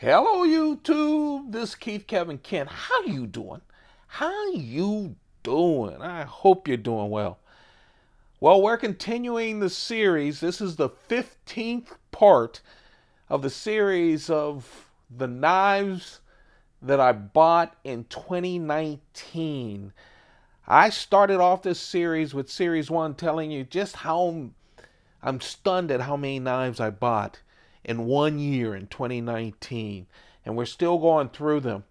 Hello YouTube, this is Keith Kevin Ken. How you doing? How you doing? I hope you're doing well. Well, we're continuing the series. This is the 15th part of the series of the knives that I bought in 2019. I started off this series with series 1 telling you just how I'm stunned at how many knives I bought in one year in 2019, and we're still going through them.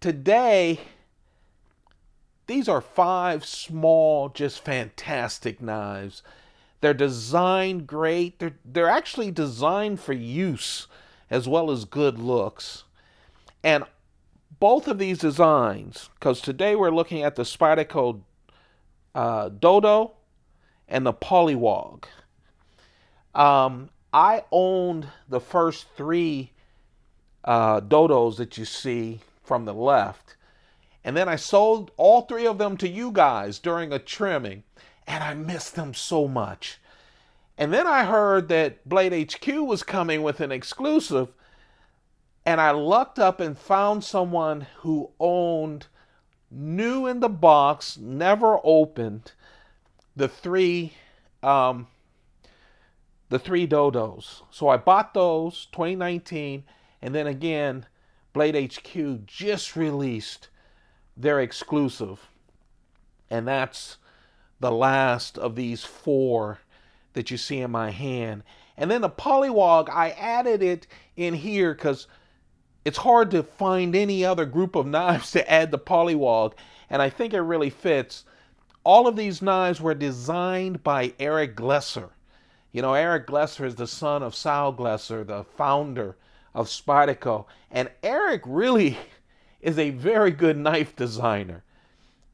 Today, these are five small, just fantastic knives. They're designed great. They're, they're actually designed for use as well as good looks. And both of these designs, because today we're looking at the Spyderco uh, Dodo and the Poliwog. Um, I owned the first three uh, dodos that you see from the left. And then I sold all three of them to you guys during a trimming. And I missed them so much. And then I heard that Blade HQ was coming with an exclusive. And I lucked up and found someone who owned new in the box, never opened, the three um, the three dodos. So I bought those 2019, and then again, Blade HQ just released their exclusive, and that's the last of these four that you see in my hand. And then the poliwog, I added it in here because it's hard to find any other group of knives to add the poliwog, and I think it really fits. All of these knives were designed by Eric Glesser. You know, Eric Glesser is the son of Sal Glesser, the founder of Spyderco. And Eric really is a very good knife designer.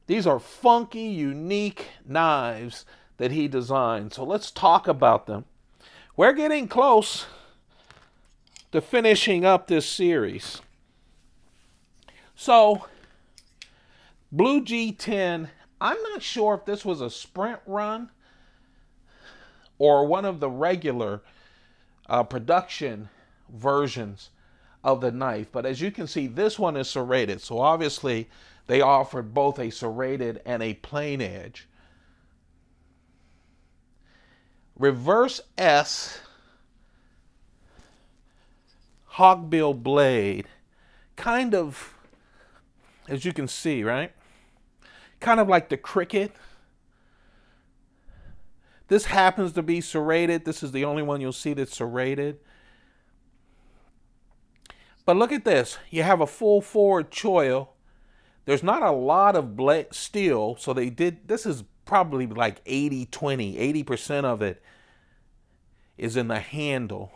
These are funky, unique knives that he designed. So let's talk about them. We're getting close to finishing up this series. So, Blue G10, I'm not sure if this was a sprint run or one of the regular uh, production versions of the knife. But as you can see, this one is serrated. So obviously they offered both a serrated and a plain edge. Reverse S hawkbill blade. Kind of, as you can see, right? Kind of like the cricket this happens to be serrated. This is the only one you'll see that's serrated. But look at this. You have a full forward choil. There's not a lot of steel, so they did, this is probably like 80-20. 80% of it is in the handle.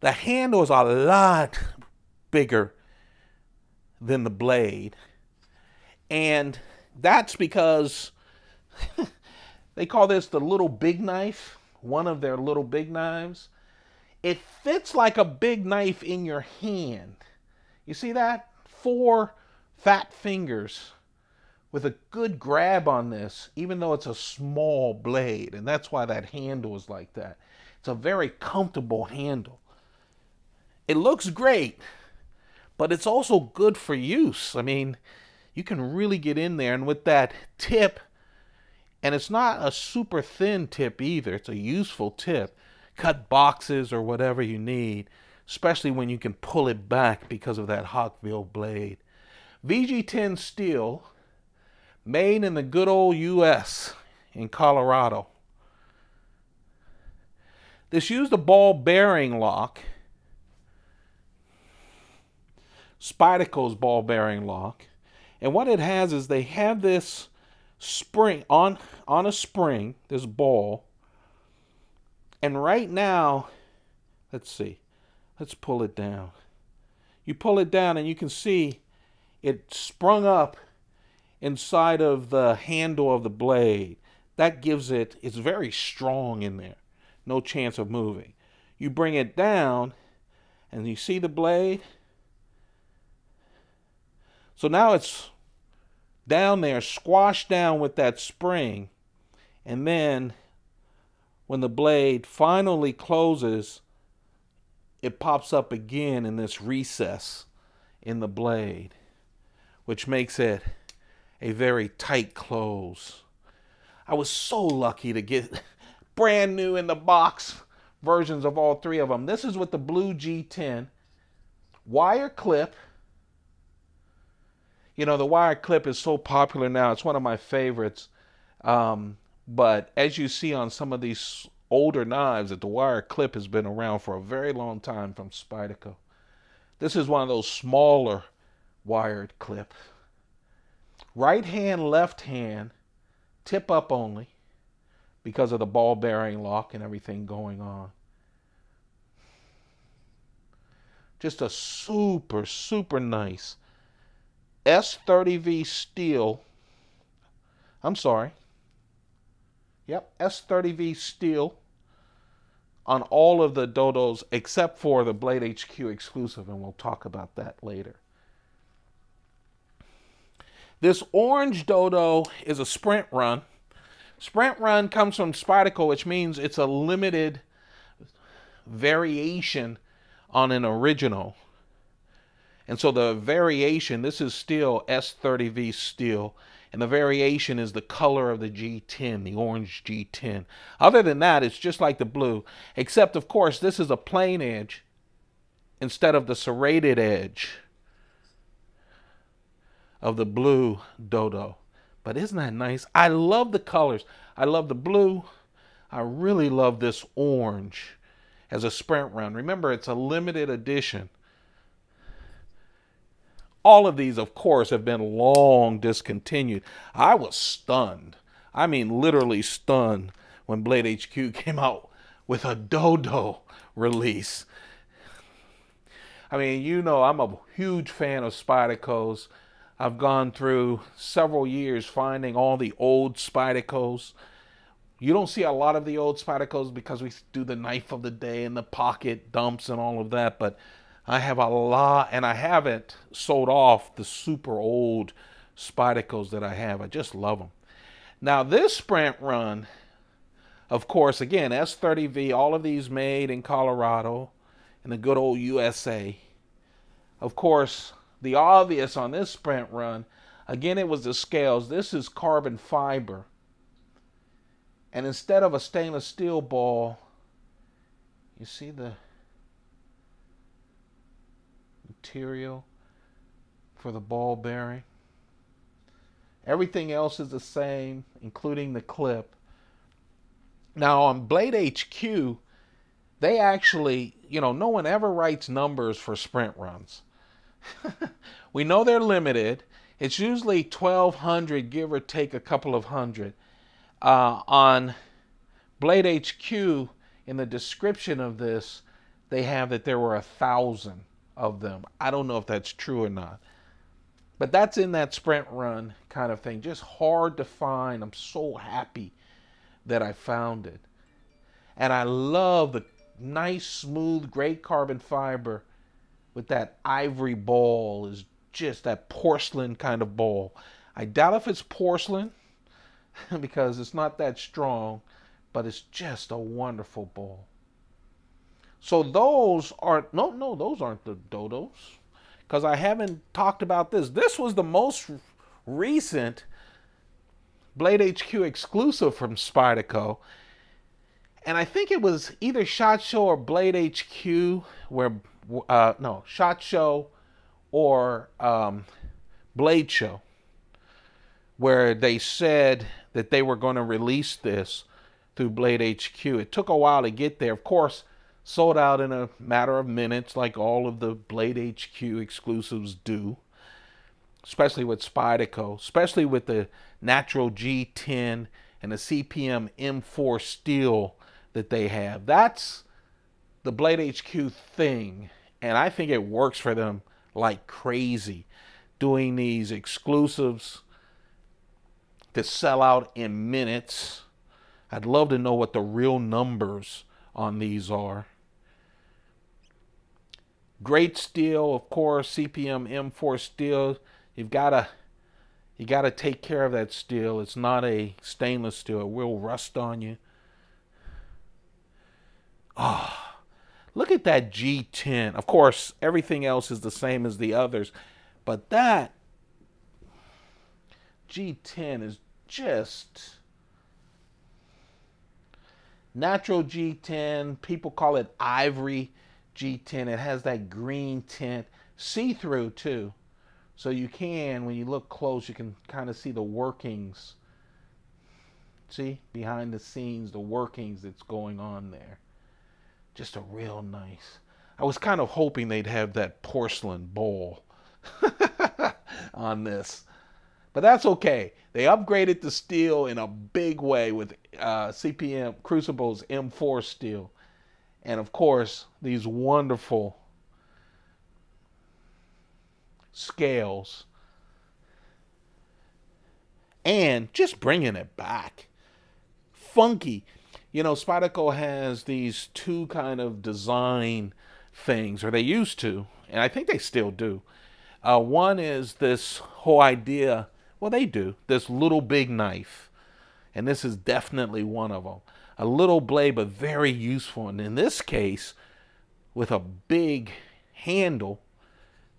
The handle is a lot bigger than the blade. And that's because They call this the little big knife, one of their little big knives. It fits like a big knife in your hand. You see that? Four fat fingers with a good grab on this, even though it's a small blade. And that's why that handle is like that. It's a very comfortable handle. It looks great, but it's also good for use. I mean, you can really get in there. And with that tip, and it's not a super thin tip either. It's a useful tip. Cut boxes or whatever you need, especially when you can pull it back because of that hawkbill blade. VG10 steel, made in the good old US in Colorado. This used a ball bearing lock, Spyderco's ball bearing lock. And what it has is they have this spring on on a spring this ball. And right now let's see. Let's pull it down. You pull it down and you can see it sprung up inside of the handle of the blade. That gives it it's very strong in there. No chance of moving. You bring it down and you see the blade? So now it's down there, squashed down with that spring. And then when the blade finally closes, it pops up again in this recess in the blade, which makes it a very tight close. I was so lucky to get brand new in the box versions of all three of them. This is with the blue G10 wire clip. You know, the wire clip is so popular now. It's one of my favorites. Um, but as you see on some of these older knives, that the wire clip has been around for a very long time from Spyderco. This is one of those smaller wired clips. Right hand, left hand, tip up only because of the ball bearing lock and everything going on. Just a super, super nice S30V steel. I'm sorry. Yep, S30V steel on all of the Dodos except for the Blade HQ exclusive, and we'll talk about that later. This orange Dodo is a sprint run. Sprint run comes from Spyderco, which means it's a limited variation on an original. And so the variation, this is still S30V steel, and the variation is the color of the G10, the orange G10. Other than that, it's just like the blue, except of course this is a plain edge instead of the serrated edge of the blue Dodo. But isn't that nice? I love the colors. I love the blue. I really love this orange as a sprint run. Remember, it's a limited edition. All of these, of course, have been long discontinued. I was stunned. I mean, literally stunned when Blade HQ came out with a Dodo release. I mean, you know, I'm a huge fan of Spyderco's. I've gone through several years finding all the old Spydercos. You don't see a lot of the old Spydercos because we do the knife of the day and the pocket dumps and all of that, but I have a lot, and I haven't sold off the super old Spydercos that I have. I just love them. Now, this sprint run, of course, again, S30V, all of these made in Colorado in the good old USA. Of course, the obvious on this sprint run, again, it was the scales. This is carbon fiber. And instead of a stainless steel ball, you see the material for the ball bearing. Everything else is the same, including the clip. Now on Blade HQ, they actually, you know, no one ever writes numbers for sprint runs. we know they're limited. It's usually 1200, give or take a couple of hundred. Uh, on Blade HQ, in the description of this, they have that there were a thousand of them. I don't know if that's true or not. But that's in that sprint run kind of thing. Just hard to find. I'm so happy that I found it. And I love the nice, smooth, great carbon fiber with that ivory ball is just that porcelain kind of ball. I doubt if it's porcelain because it's not that strong, but it's just a wonderful ball. So those aren't no no those aren't the dodos because I haven't talked about this. This was the most recent Blade HQ exclusive from Spyderco. And I think it was either Shot Show or Blade HQ where uh, no, Shot Show or um, Blade Show, where they said that they were going to release this through Blade HQ. It took a while to get there. Of course, sold out in a matter of minutes, like all of the Blade HQ exclusives do, especially with Spyderco, especially with the Natural G10 and the CPM M4 steel that they have. That's the Blade HQ thing and I think it works for them like crazy doing these exclusives to sell out in minutes. I'd love to know what the real numbers on these are. Great steel, of course, CPM M4 steel. You've got to you got to take care of that steel. It's not a stainless steel. It will rust on you. Ah. Oh Look at that G10. Of course, everything else is the same as the others, but that G10 is just natural G10. People call it ivory G10. It has that green tint, see through too. So you can, when you look close, you can kind of see the workings. See, behind the scenes, the workings that's going on there. Just a real nice. I was kind of hoping they'd have that porcelain bowl on this. But that's okay. They upgraded the steel in a big way with uh, CPM Crucible's M4 steel. And of course, these wonderful scales. And just bringing it back. Funky. You know, Spyderco has these two kind of design things, or they used to, and I think they still do. Uh, one is this whole idea, well, they do, this little big knife. And this is definitely one of them. A little blade, but very useful. And in this case, with a big handle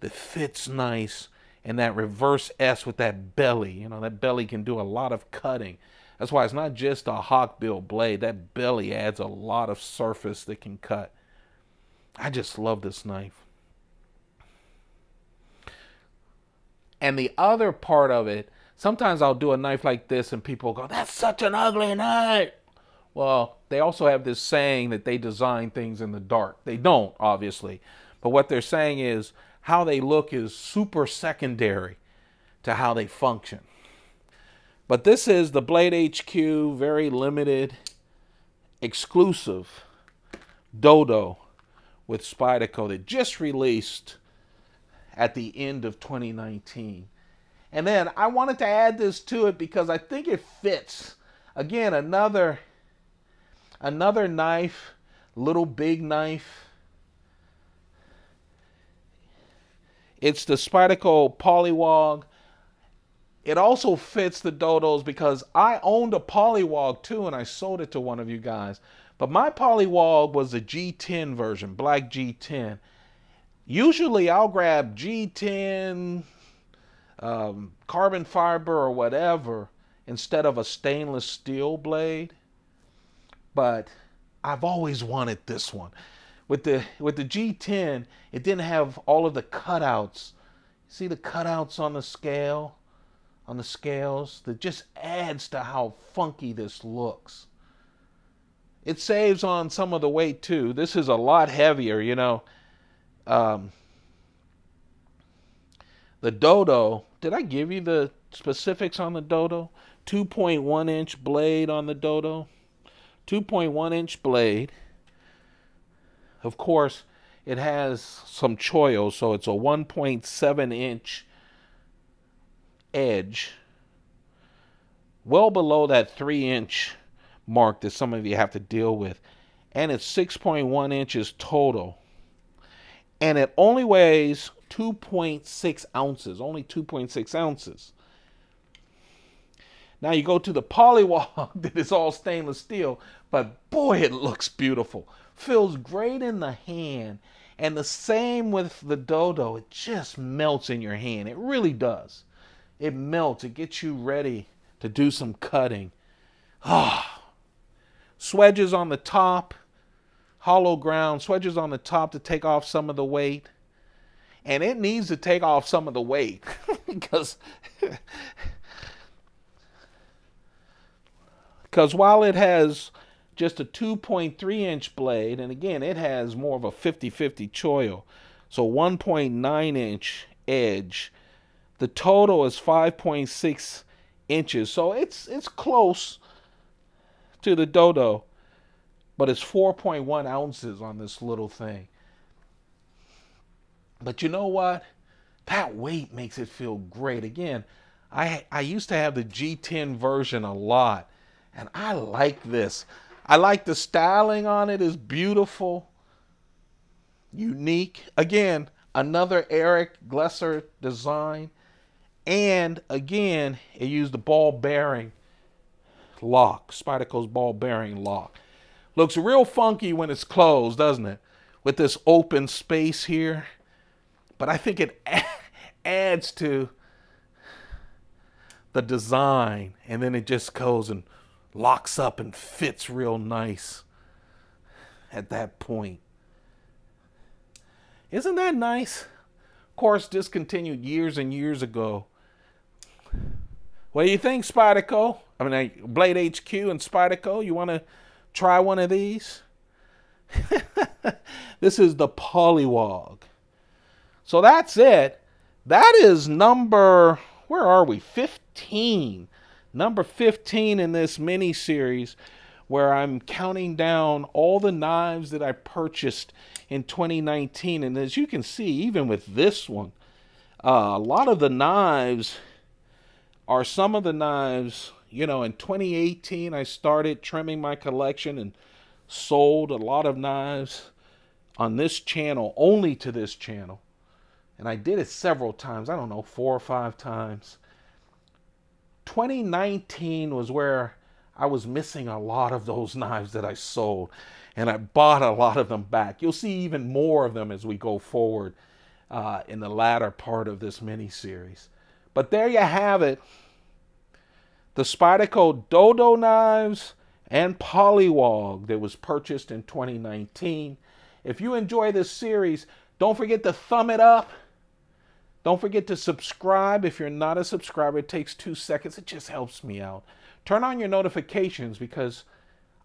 that fits nice and that reverse S with that belly. You know, that belly can do a lot of cutting. That's why it's not just a hawkbill blade. That belly adds a lot of surface that can cut. I just love this knife. And the other part of it, sometimes I'll do a knife like this and people go, that's such an ugly knife. Well, they also have this saying that they design things in the dark. They don't, obviously. But what they're saying is how they look is super secondary to how they function. But this is the Blade HQ, very limited, exclusive Dodo with Spyderco that just released at the end of 2019. And then I wanted to add this to it because I think it fits. Again, another another knife, little big knife. It's the Spyderco Poliwog it also fits the dodos because I owned a poliwog too and I sold it to one of you guys. But my poliwog was a G10 version, black G10. Usually I'll grab G10, um, carbon fiber or whatever instead of a stainless steel blade. But I've always wanted this one. With the with the G10, it didn't have all of the cutouts. See the cutouts on the scale? on the scales that just adds to how funky this looks. It saves on some of the weight too. This is a lot heavier, you know. Um, the Dodo, did I give you the specifics on the Dodo? 2.1 inch blade on the Dodo. 2.1 inch blade. Of course, it has some choil, so it's a 1.7 inch edge well below that three inch mark that some of you have to deal with. And it's 6.1 inches total. And it only weighs 2.6 ounces, only 2.6 ounces. Now you go to the poliwog that is all stainless steel, but boy, it looks beautiful. Feels great in the hand. And the same with the Dodo, it just melts in your hand. It really does it melts, it gets you ready to do some cutting. Ah, swedges on the top, hollow ground, swedges on the top to take off some of the weight. And it needs to take off some of the weight because because while it has just a 2.3 inch blade, and again, it has more of a 50 50 choil, so 1.9 inch edge the total is 5.6 inches. So it's it's close to the dodo, but it's 4.1 ounces on this little thing. But you know what? That weight makes it feel great. Again, I I used to have the G10 version a lot, and I like this. I like the styling on it is beautiful, unique. Again, another Eric Glesser design. And again, it used the ball bearing lock, Spyderco's ball bearing lock. Looks real funky when it's closed, doesn't it? with this open space here. But I think it adds to the design and then it just goes and locks up and fits real nice at that point. Isn't that nice? Of course, discontinued years and years ago. What do you think, Spyderco? I mean, Blade HQ and Spyderco, you want to try one of these? this is the Poliwog. So that's it. That is number, where are we? 15. Number 15 in this mini series where I'm counting down all the knives that I purchased in 2019. And as you can see, even with this one, uh, a lot of the knives are some of the knives, you know, in 2018, I started trimming my collection and sold a lot of knives on this channel, only to this channel. And I did it several times, I don't know, four or five times. 2019 was where I was missing a lot of those knives that I sold, and I bought a lot of them back. You'll see even more of them as we go forward uh, in the latter part of this mini series. But there you have it. The Spyderco Dodo knives and Poliwog that was purchased in 2019. If you enjoy this series, don't forget to thumb it up. Don't forget to subscribe. If you're not a subscriber, it takes two seconds. It just helps me out. Turn on your notifications because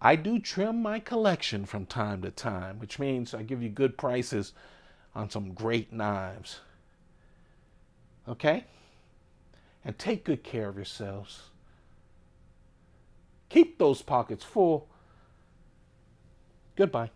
I do trim my collection from time to time, which means I give you good prices on some great knives. Okay? And take good care of yourselves. Keep those pockets full. Goodbye.